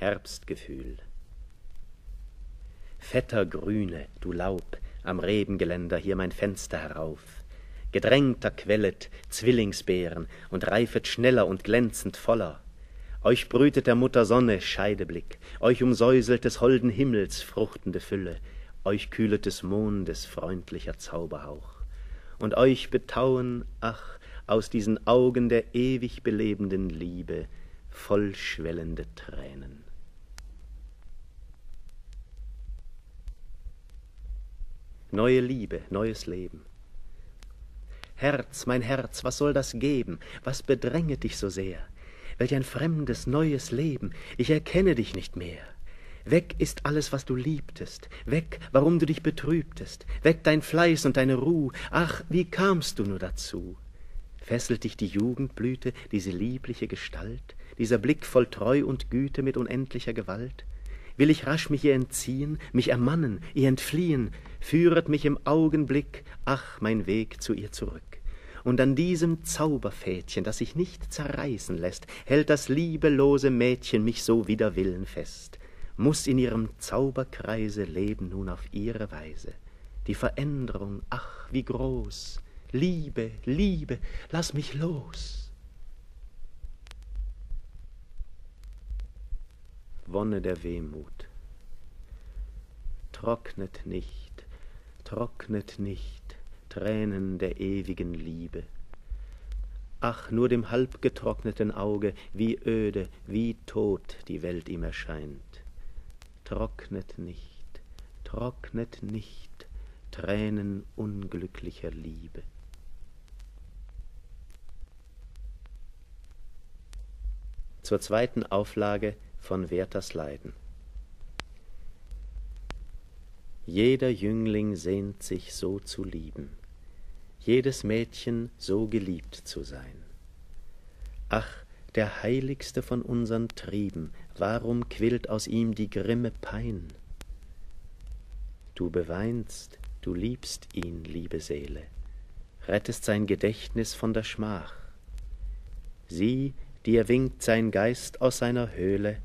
Herbstgefühl. Fetter Grüne, du Laub, am Rebengeländer hier mein Fenster herauf. Gedrängter quellet Zwillingsbeeren und reifet schneller und glänzend voller. Euch brütet der Mutter Sonne Scheideblick, euch umsäuselt des holden Himmels fruchtende Fülle, euch kühlet des Mondes freundlicher Zauberhauch. Und euch betauen, ach, aus diesen Augen der ewig belebenden Liebe vollschwellende Tränen. Neue Liebe, neues Leben. Herz, mein Herz, was soll das geben? Was bedränget dich so sehr? Welch ein fremdes, neues Leben, ich erkenne dich nicht mehr. Weg ist alles, was du liebtest, weg, warum du dich betrübtest, weg dein Fleiß und deine Ruh, ach, wie kamst du nur dazu? Fesselt dich die Jugendblüte, diese liebliche Gestalt, dieser Blick voll Treu und Güte mit unendlicher Gewalt? Will ich rasch mich ihr entziehen, mich ermannen, ihr entfliehen, führet mich im Augenblick, ach, mein Weg zu ihr zurück. Und an diesem Zauberfädchen, das sich nicht zerreißen lässt, hält das liebelose Mädchen mich so wider Willen fest, muss in ihrem Zauberkreise leben nun auf ihre Weise. Die Veränderung, ach, wie groß! Liebe, Liebe, lass mich los! Wonne der Wehmut. Trocknet nicht, trocknet nicht, Tränen der ewigen Liebe. Ach, nur dem halbgetrockneten Auge, wie öde, wie tot die Welt ihm erscheint. Trocknet nicht, trocknet nicht, Tränen unglücklicher Liebe. Zur zweiten Auflage von Werthers Leiden. Jeder Jüngling sehnt sich so zu lieben, jedes Mädchen so geliebt zu sein. Ach, der heiligste von unsern Trieben, warum quillt aus ihm die grimme Pein? Du beweinst, du liebst ihn, liebe Seele, rettest sein Gedächtnis von der Schmach. Sieh, dir winkt sein Geist aus seiner Höhle,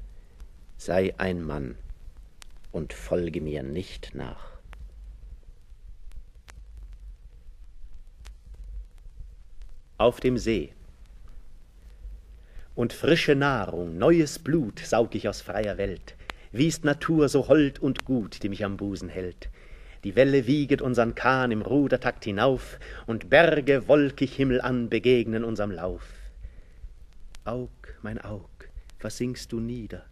sei ein Mann und folge mir nicht nach. Auf dem See und frische Nahrung, neues Blut saug ich aus freier Welt. Wie ist Natur so hold und gut, die mich am Busen hält? Die Welle wieget unsern Kahn im Rudertakt hinauf, und Berge wolkig himmelan begegnen unserm Lauf. Aug, mein Aug, was singst du nieder?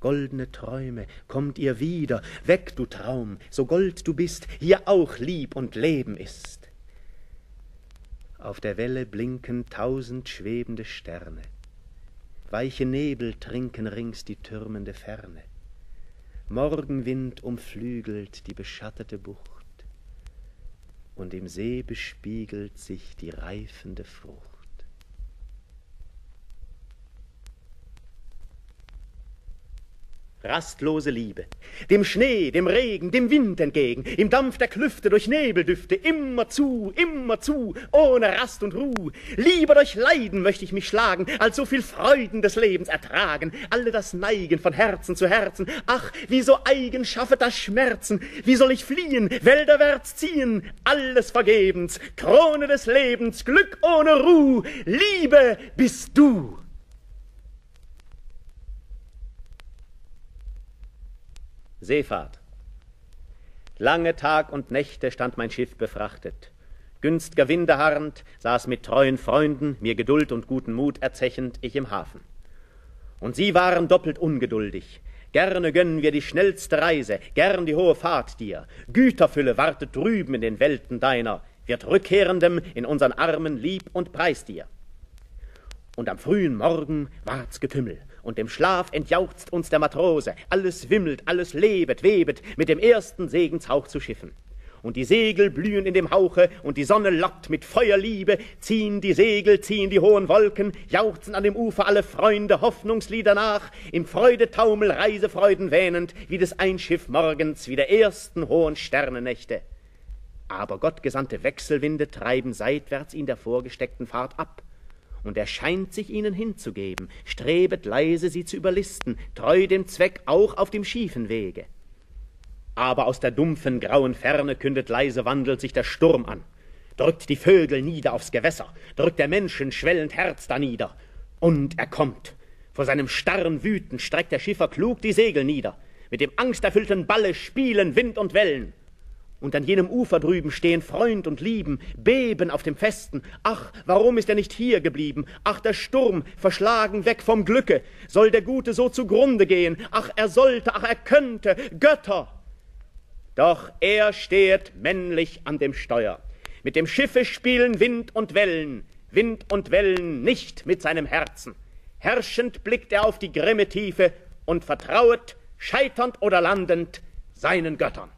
Goldene Träume, kommt ihr wieder, weg, du Traum, so gold du bist, hier auch Lieb und Leben ist. Auf der Welle blinken tausend schwebende Sterne, weiche Nebel trinken rings die türmende Ferne. Morgenwind umflügelt die beschattete Bucht, und im See bespiegelt sich die reifende Frucht. Rastlose Liebe. Dem Schnee, dem Regen, dem Wind entgegen, im Dampf der Klüfte, durch Nebeldüfte, immer zu, immer zu, ohne Rast und Ruh. Lieber durch Leiden möchte ich mich schlagen, als so viel Freuden des Lebens ertragen. Alle das Neigen von Herzen zu Herzen, ach, wie so eigen schaffet das Schmerzen. Wie soll ich fliehen, wälderwärts ziehen? Alles vergebens, Krone des Lebens, Glück ohne Ruh. Liebe bist du. Seefahrt. Lange Tag und Nächte stand mein Schiff befrachtet. Günstger Winde harrend, saß mit treuen Freunden, mir Geduld und guten Mut erzechend, ich im Hafen. Und sie waren doppelt ungeduldig. Gerne gönnen wir die schnellste Reise, gern die hohe Fahrt dir. Güterfülle wartet drüben in den Welten deiner, wird rückkehrendem in unsern Armen lieb und preis dir. Und am frühen Morgen ward's Getümmel und im Schlaf entjauchzt uns der Matrose, alles wimmelt, alles lebet, webet, mit dem ersten Segenshauch zu Schiffen. Und die Segel blühen in dem Hauche, und die Sonne lockt mit Feuerliebe, ziehen die Segel, ziehen die hohen Wolken, jauchzen an dem Ufer alle Freunde Hoffnungslieder nach, im Freudetaumel Reisefreuden wähnend, wie des Einschiff morgens, wie der ersten hohen Sternennächte. Aber gottgesandte Wechselwinde treiben seitwärts ihn der vorgesteckten Fahrt ab, und er scheint sich ihnen hinzugeben, strebet leise sie zu überlisten, treu dem Zweck auch auf dem schiefen Wege. Aber aus der dumpfen, grauen Ferne kündet leise wandelt sich der Sturm an, drückt die Vögel nieder aufs Gewässer, drückt der Menschen schwellend Herz danieder. Und er kommt. Vor seinem starren Wüten streckt der Schiffer klug die Segel nieder. Mit dem angsterfüllten Balle spielen Wind und Wellen und an jenem Ufer drüben stehen Freund und Lieben, beben auf dem Festen. Ach, warum ist er nicht hier geblieben? Ach, der Sturm, verschlagen weg vom Glücke, soll der Gute so zugrunde gehen? Ach, er sollte, ach, er könnte, Götter! Doch er steht männlich an dem Steuer. Mit dem Schiffe spielen Wind und Wellen, Wind und Wellen nicht mit seinem Herzen. Herrschend blickt er auf die grimme Tiefe und vertrauet, scheiternd oder landend, seinen Göttern.